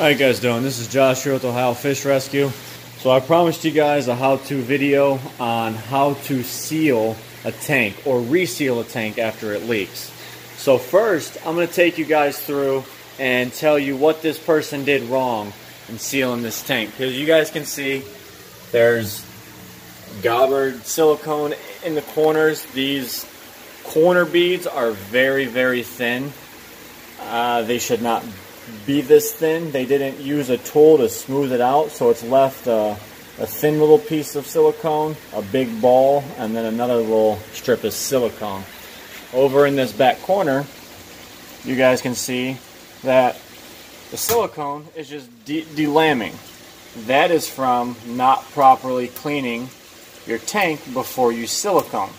How you guys doing? This is Josh here with Ohio Fish Rescue. So I promised you guys a how-to video on how to seal a tank or reseal a tank after it leaks. So first, I'm going to take you guys through and tell you what this person did wrong in sealing this tank. Because you guys can see there's gobbered silicone in the corners. These corner beads are very, very thin. Uh, they should not be this thin. They didn't use a tool to smooth it out, so it's left a, a thin little piece of silicone, a big ball, and then another little strip of silicone. Over in this back corner, you guys can see that the silicone is just de delambing. That is from not properly cleaning your tank before you silicone.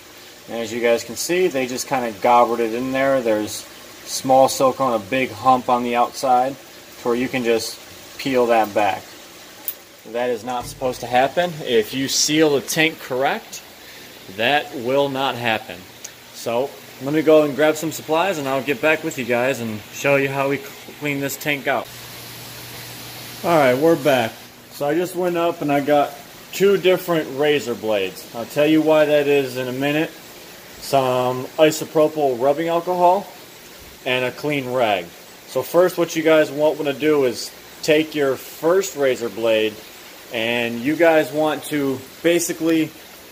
And as you guys can see, they just kind of gobbled it in there. There's small silicone, a big hump on the outside, to where you can just peel that back. That is not supposed to happen. If you seal the tank correct, that will not happen. So let me go and grab some supplies and I'll get back with you guys and show you how we clean this tank out. Alright, we're back. So I just went up and I got two different razor blades. I'll tell you why that is in a minute. Some isopropyl rubbing alcohol and a clean rag. So first what you guys want to do is take your first razor blade and you guys want to basically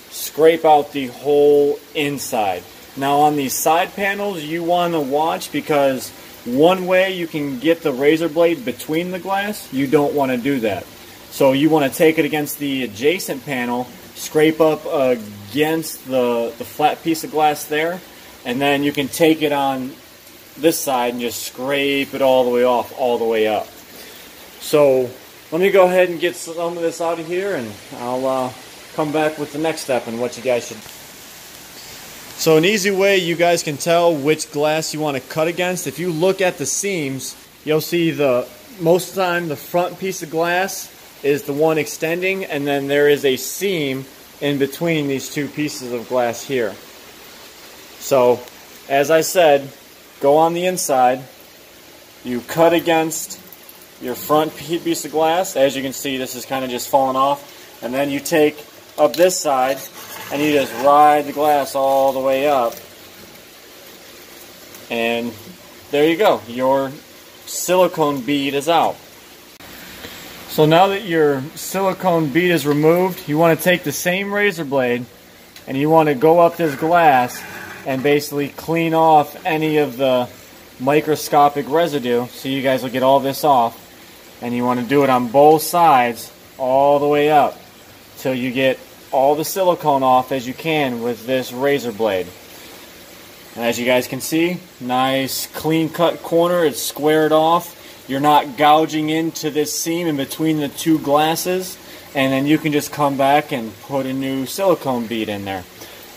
scrape out the whole inside. Now on these side panels you want to watch because one way you can get the razor blade between the glass, you don't want to do that. So you want to take it against the adjacent panel, scrape up against the, the flat piece of glass there, and then you can take it on this side and just scrape it all the way off, all the way up. So let me go ahead and get some of this out of here and I'll uh, come back with the next step and what you guys should so an easy way you guys can tell which glass you want to cut against, if you look at the seams, you'll see the most of the time the front piece of glass is the one extending and then there is a seam in between these two pieces of glass here. So as I said, go on the inside, you cut against your front piece of glass. As you can see, this is kind of just falling off. And then you take up this side and you just ride the glass all the way up. And there you go. Your silicone bead is out. So now that your silicone bead is removed, you want to take the same razor blade and you want to go up this glass and basically clean off any of the microscopic residue so you guys will get all this off and you want to do it on both sides all the way up till you get all the silicone off as you can with this razor blade. And as you guys can see, nice clean cut corner, it's squared off. You're not gouging into this seam in between the two glasses and then you can just come back and put a new silicone bead in there.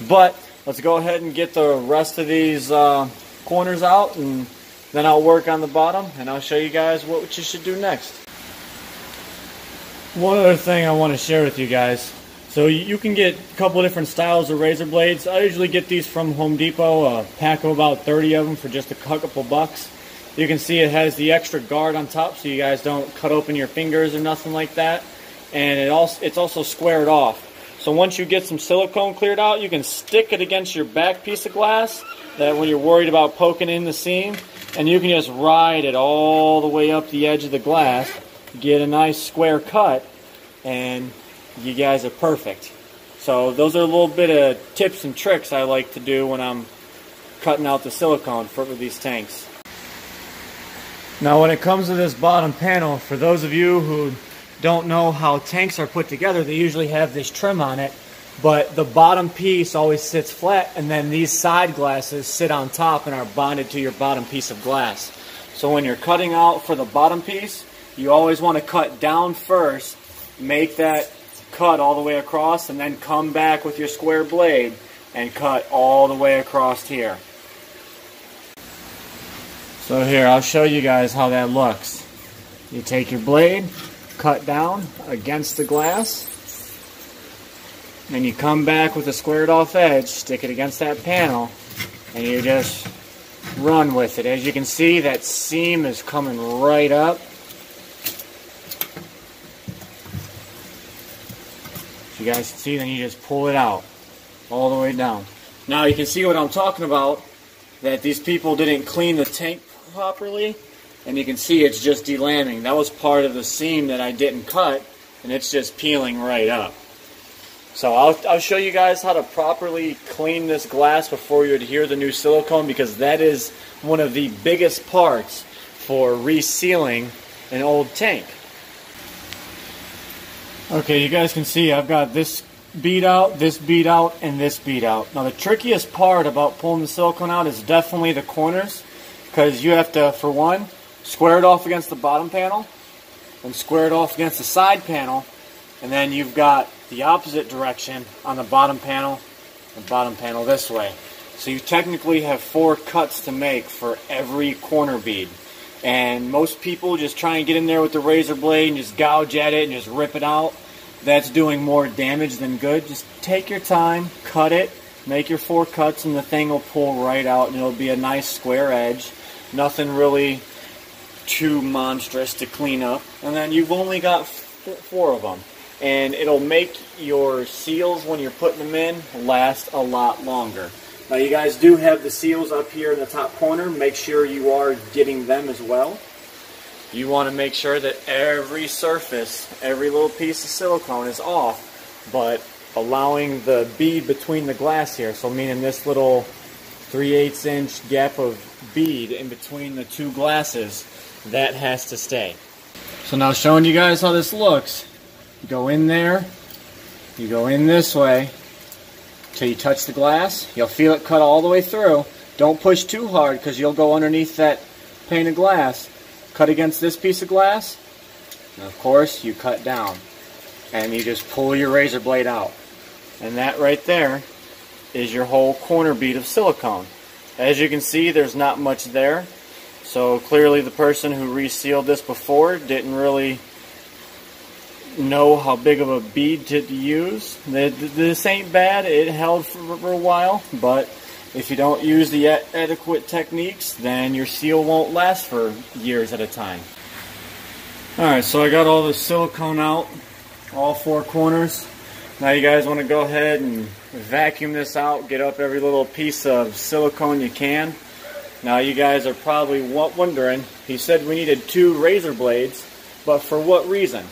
But let's go ahead and get the rest of these uh, corners out and then I'll work on the bottom and I'll show you guys what you should do next. One other thing I want to share with you guys. So you can get a couple different styles of razor blades. I usually get these from Home Depot, a pack of about 30 of them for just a couple bucks. You can see it has the extra guard on top so you guys don't cut open your fingers or nothing like that. And it also, it's also squared off. So once you get some silicone cleared out, you can stick it against your back piece of glass that when you're worried about poking in the seam, and you can just ride it all the way up the edge of the glass, get a nice square cut, and you guys are perfect. So those are a little bit of tips and tricks I like to do when I'm cutting out the silicone for these tanks. Now when it comes to this bottom panel, for those of you who don't know how tanks are put together, they usually have this trim on it, but the bottom piece always sits flat and then these side glasses sit on top and are bonded to your bottom piece of glass. So when you're cutting out for the bottom piece, you always want to cut down first, make that cut all the way across, and then come back with your square blade and cut all the way across here. So here, I'll show you guys how that looks. You take your blade, cut down against the glass. And you come back with a squared off edge, stick it against that panel, and you just run with it. As you can see, that seam is coming right up. As you guys can see, then you just pull it out all the way down. Now you can see what I'm talking about, that these people didn't clean the tank properly and you can see it's just delambing. That was part of the seam that I didn't cut, and it's just peeling right up. So I'll, I'll show you guys how to properly clean this glass before you adhere the new silicone because that is one of the biggest parts for resealing an old tank. Okay, you guys can see I've got this bead out, this bead out, and this bead out. Now the trickiest part about pulling the silicone out is definitely the corners because you have to, for one, square it off against the bottom panel and square it off against the side panel and then you've got the opposite direction on the bottom panel, the bottom panel this way. So you technically have four cuts to make for every corner bead. And most people just try and get in there with the razor blade and just gouge at it and just rip it out. That's doing more damage than good. Just take your time, cut it, make your four cuts, and the thing will pull right out and it'll be a nice square edge. Nothing really too monstrous to clean up. And then you've only got four of them. And it'll make your seals when you're putting them in last a lot longer. Now you guys do have the seals up here in the top corner. Make sure you are getting them as well. You want to make sure that every surface, every little piece of silicone is off, but allowing the bead between the glass here, so meaning this little 3 8 inch gap of bead in between the two glasses, that has to stay. So now showing you guys how this looks. You go in there, you go in this way, till you touch the glass. You'll feel it cut all the way through. Don't push too hard because you'll go underneath that pane of glass. Cut against this piece of glass. And of course, you cut down. And you just pull your razor blade out. And that right there is your whole corner bead of silicone. As you can see, there's not much there. So clearly the person who resealed this before didn't really know how big of a bead to use. This ain't bad. It held for, a while, but if you don't use the adequate techniques, then your seal won't last for years at a time. Alright, so I got all the silicone out, all four corners. Now you guys want to go ahead and vacuum this out, get up every little piece of silicone you can. Now you guys are probably wondering, he said we needed two razor blades, but for what reason?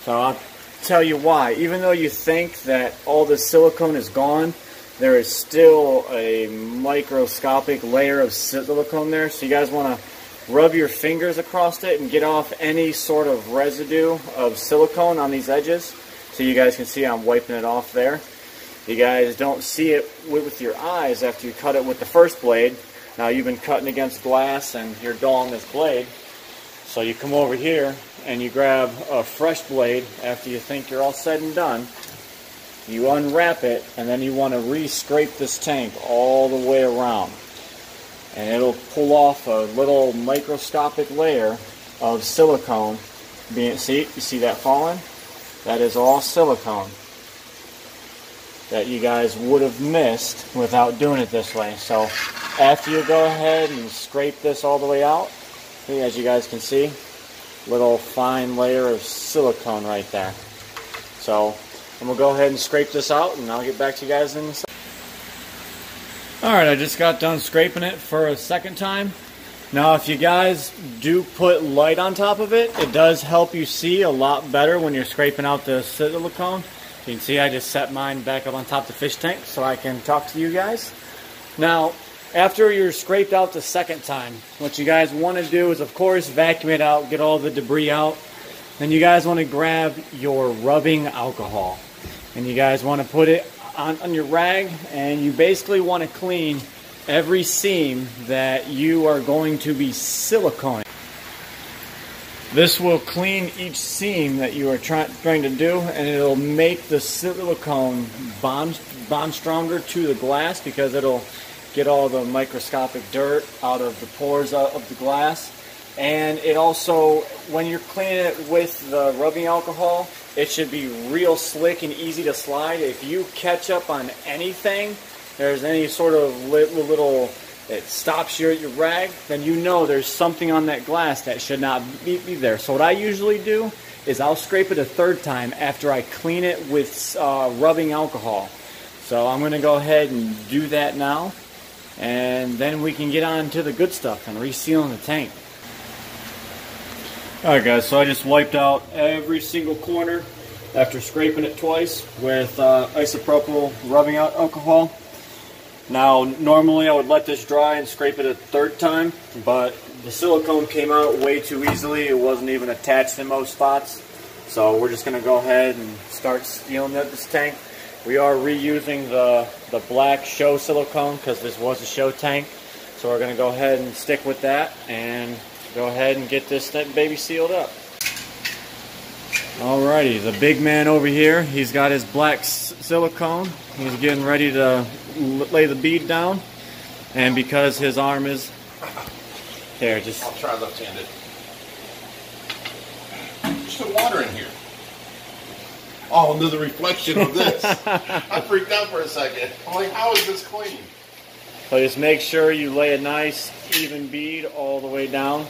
So I'll tell you why. Even though you think that all the silicone is gone, there is still a microscopic layer of silicone there. So you guys want to rub your fingers across it and get off any sort of residue of silicone on these edges. So you guys can see I'm wiping it off there. You guys don't see it with your eyes after you cut it with the first blade. Now you've been cutting against glass and you're dulling this blade. So you come over here and you grab a fresh blade after you think you're all said and done. You unwrap it and then you want to re-scrape this tank all the way around. And it'll pull off a little microscopic layer of silicone. Being, see, you see that falling? That is all silicone that you guys would have missed without doing it this way. So after you go ahead and scrape this all the way out, as you guys can see, little fine layer of silicone right there. So I'm to go ahead and scrape this out and I'll get back to you guys in a second. Alright, I just got done scraping it for a second time. Now if you guys do put light on top of it, it does help you see a lot better when you're scraping out the silicone. You can see I just set mine back up on top of the fish tank so I can talk to you guys. Now, after you're scraped out the second time, what you guys want to do is, of course, vacuum it out, get all the debris out. Then you guys want to grab your rubbing alcohol. And you guys want to put it on, on your rag, and you basically want to clean every seam that you are going to be siliconing. This will clean each seam that you are try, trying to do, and it'll make the silicone bond, bond stronger to the glass because it'll get all the microscopic dirt out of the pores of the glass. And it also, when you're cleaning it with the rubbing alcohol, it should be real slick and easy to slide. If you catch up on anything, there's any sort of little, it stops your, your rag, then you know there's something on that glass that should not be, be there. So what I usually do is I'll scrape it a third time after I clean it with uh, rubbing alcohol. So I'm going to go ahead and do that now. And then we can get on to the good stuff and resealing the tank. Alright guys, so I just wiped out every single corner after scraping it twice with uh, isopropyl rubbing out alcohol. Now, normally I would let this dry and scrape it a third time, but the silicone came out way too easily. It wasn't even attached in most spots. So we're just going to go ahead and start sealing up this tank. We are reusing the, the black show silicone because this was a show tank. So we're going to go ahead and stick with that and go ahead and get this baby sealed up. Alrighty, the big man over here, he's got his black silicone. He's getting ready to lay the bead down. And because his arm is... There, just... I'll try left-handed. There's some water in here. Oh, under the reflection of this. I freaked out for a second. I'm like, how is this clean? So just make sure you lay a nice, even bead all the way down.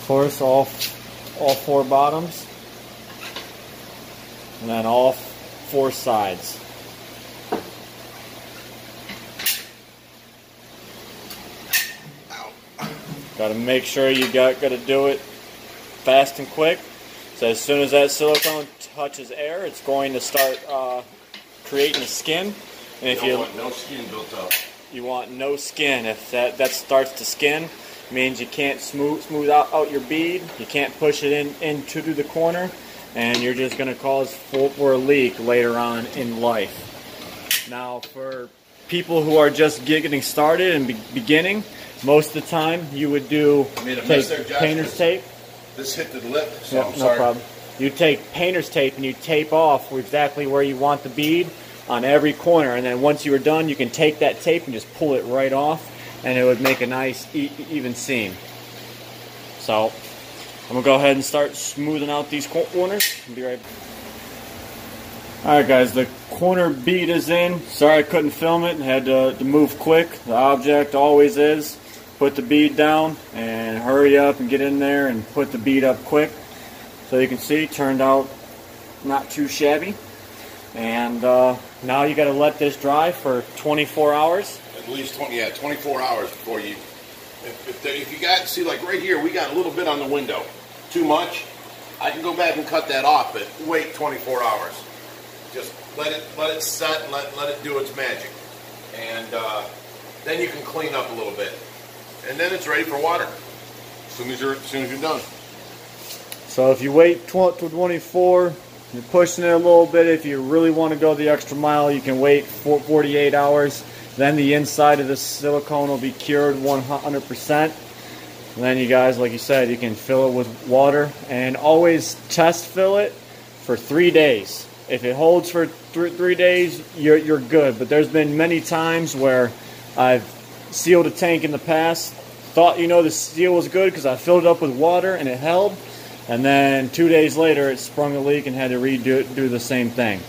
Of course, all, all four bottoms. And then all four sides. Got to make sure you got, got to do it fast and quick. So as soon as that silicone touches air, it's going to start uh, creating a skin. And if you, you want no skin built up, you want no skin. If that that starts to skin, means you can't smooth smooth out, out your bead. You can't push it in into the corner, and you're just going to cause for, for a leak later on in life. Now, for people who are just getting started and be beginning, most of the time you would do take painter's tape. This hit the lip, so yep, no problem. You take painter's tape and you tape off exactly where you want the bead on every corner, and then once you are done, you can take that tape and just pull it right off and it would make a nice e even seam. So I'm gonna go ahead and start smoothing out these corners. Be right back. Alright guys, the corner bead is in. Sorry I couldn't film it, had to, to move quick. The object always is. Put the bead down and hurry up and get in there and put the bead up quick. So you can see, turned out not too shabby. And uh, now you got to let this dry for 24 hours at least 20, yeah, 24 hours before you. If, if, if you got see like right here, we got a little bit on the window, too much. I can go back and cut that off, but wait 24 hours. Just let it let it set let let it do its magic, and uh, then you can clean up a little bit, and then it's ready for water. As soon as you're as soon as you're done. So if you wait 12 to 24, you're pushing it a little bit. If you really want to go the extra mile, you can wait 48 hours. Then the inside of the silicone will be cured 100%. And then you guys, like you said, you can fill it with water and always test fill it for three days. If it holds for th three days, you're, you're good. But there's been many times where I've sealed a tank in the past, thought you know the seal was good because I filled it up with water and it held, and then two days later it sprung a leak and had to redo it, do the same thing.